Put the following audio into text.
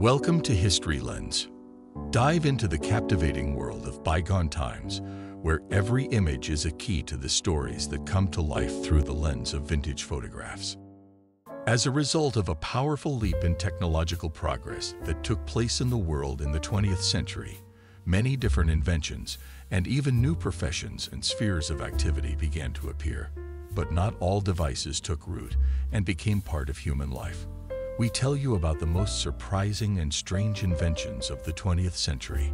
Welcome to History Lens. Dive into the captivating world of bygone times, where every image is a key to the stories that come to life through the lens of vintage photographs. As a result of a powerful leap in technological progress that took place in the world in the 20th century, many different inventions and even new professions and spheres of activity began to appear. But not all devices took root and became part of human life. We tell you about the most surprising and strange inventions of the 20th century.